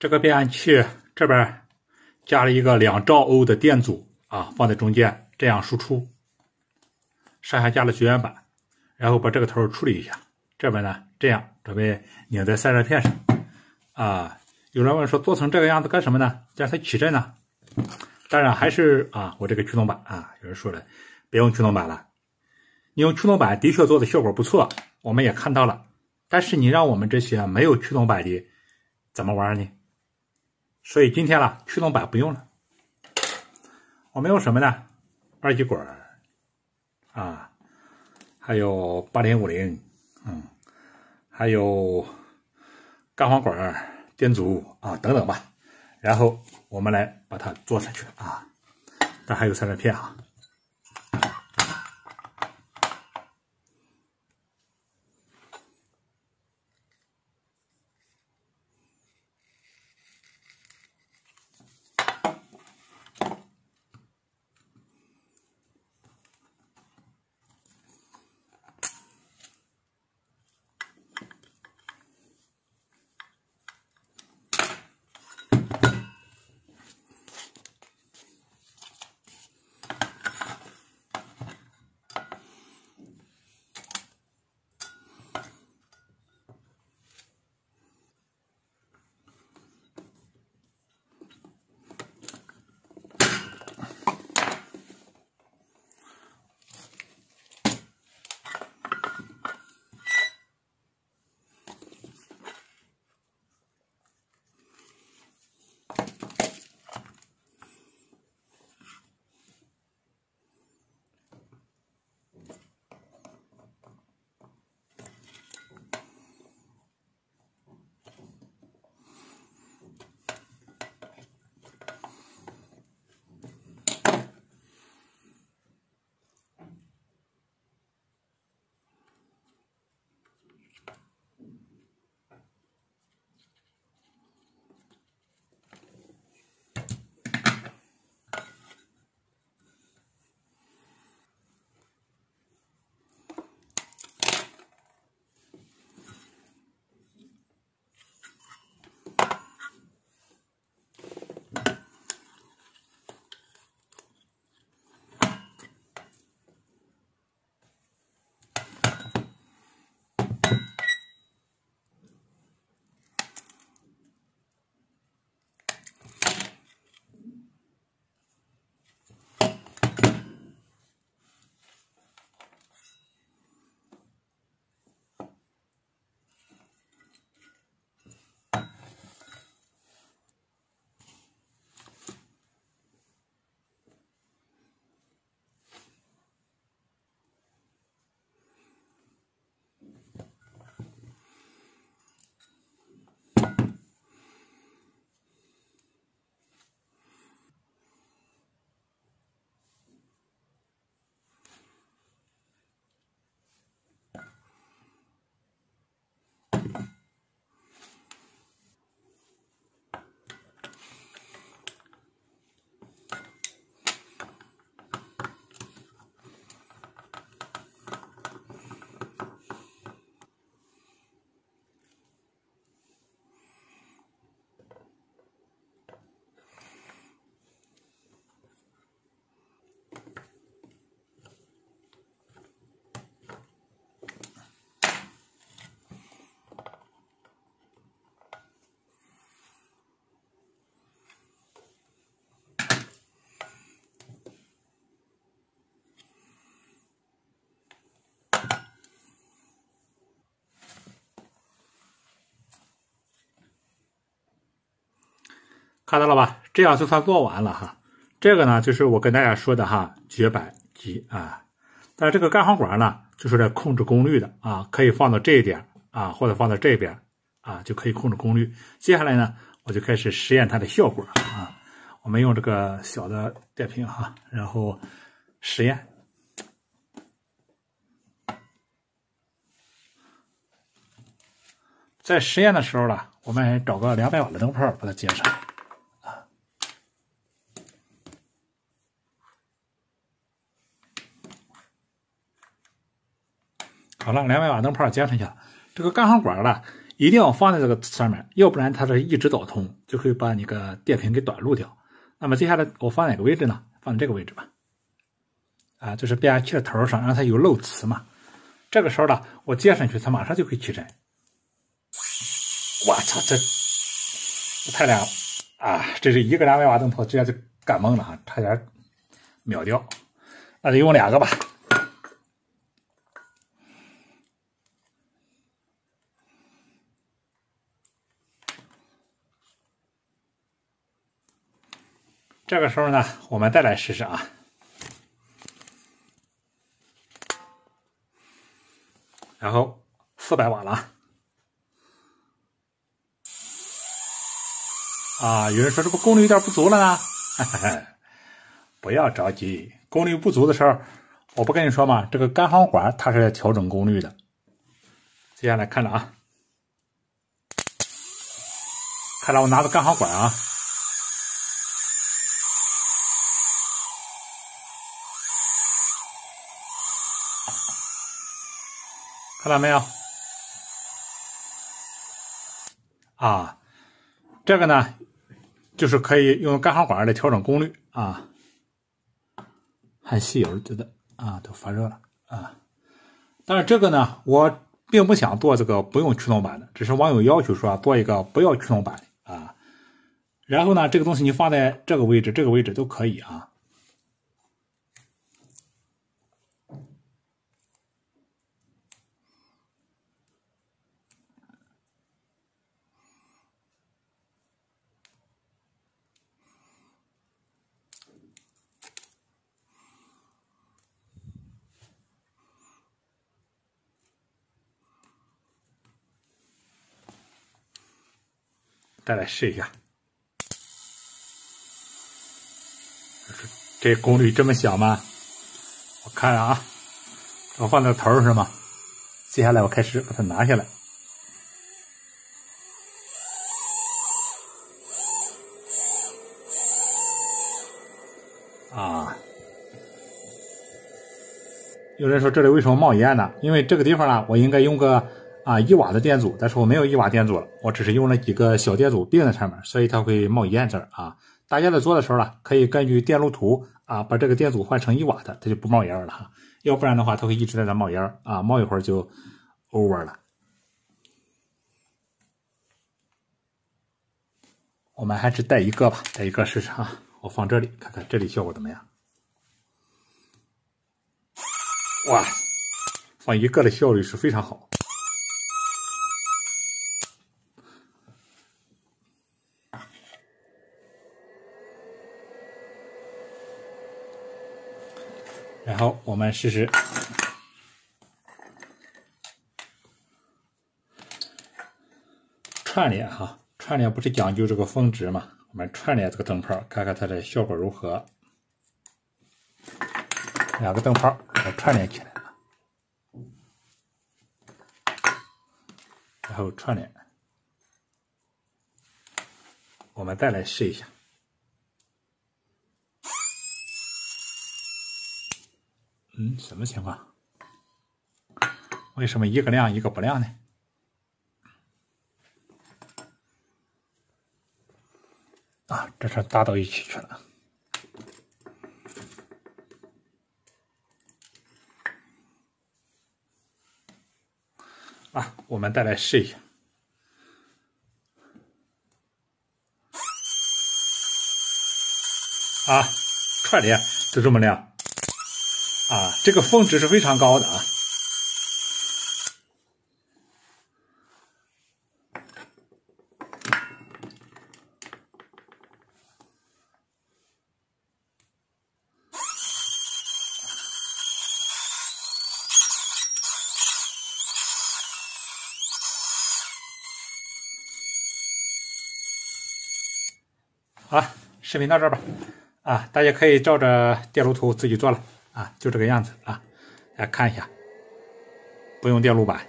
这个变压器这边加了一个两兆欧的电阻啊，放在中间，这样输出。上下加了绝缘板，然后把这个头处理一下。这边呢，这样准备拧在散热片上。啊，有人问说做成这个样子干什么呢？让它起震呢？当然还是啊，我这个驱动板啊，有人说了，别用驱动板了。你用驱动板的确做的效果不错，我们也看到了。但是你让我们这些没有驱动板的怎么玩呢？所以今天了，驱动板不用了。我们用什么呢？二极管啊，还有八零五零，嗯，还有钢簧管、电阻啊等等吧。然后我们来把它做上去啊。这还有散热片啊。看到了吧？这样就算做完了哈。这个呢，就是我跟大家说的哈，绝版机啊。但这个干簧管呢，就是来控制功率的啊，可以放到这一点啊，或者放到这边啊，就可以控制功率。接下来呢，我就开始实验它的效果啊。我们用这个小的电瓶哈，然后实验。在实验的时候呢，我们找个两百瓦的灯泡把它接上。好了，两百瓦灯泡接上去了。这个干簧管呢，一定要放在这个上面，要不然它是一直导通，就会把你个电瓶给短路掉。那么接下来我放哪个位置呢？放在这个位置吧。啊，就是变压器的头上，让它有漏磁嘛。这个时候呢，我接上去，它马上就会起针。我操，这太亮了啊！这是一个两百瓦灯泡，直接就干懵了啊，差点秒掉。那就用两个吧。这个时候呢，我们再来试试啊。然后四百瓦了啊！有人说这不功率有点不足了呢？不要着急，功率不足的时候，我不跟你说吗？这个干簧管它是调整功率的。接下来看着啊，看着我拿着干簧管啊。看到没有？啊，这个呢，就是可以用干簧管来调整功率啊。还吸油，觉得啊，都发热了啊。但是这个呢，我并不想做这个不用驱动板的，只是网友要求说做一个不要驱动板的啊。然后呢，这个东西你放在这个位置、这个位置都可以啊。再来试一下，这功率这么小吗？我看啊，我放在头是吗？接下来我开始把它拿下来。啊，有人说这里为什么冒烟呢？因为这个地方呢，我应该用个。啊，一瓦的电阻，但是我没有一瓦电阻了，我只是用了几个小电阻并在上面，所以它会冒烟字啊。大家在做的时候呢，可以根据电路图啊，把这个电阻换成一瓦的，它就不冒烟了哈。要不然的话，它会一直在那冒烟啊，冒一会儿就 over 了。我们还是带一个吧，带一个试试啊。我放这里看看这里效果怎么样。哇，放一个的效率是非常好。好我们试试串联哈，串联不是讲究这个峰值嘛？我们串联这个灯泡，看看它的效果如何。两个灯泡我串联起来了，然后串联，我们再来试一下。嗯，什么情况？为什么一个亮一个不亮呢？啊，这是搭到一起去了。啊，我们再来试一下。啊，串联就这么亮。这个峰值是非常高的啊！好了，视频到这吧。啊，大家可以照着电路图自己做了。啊，就这个样子啊，来看一下，不用电路板。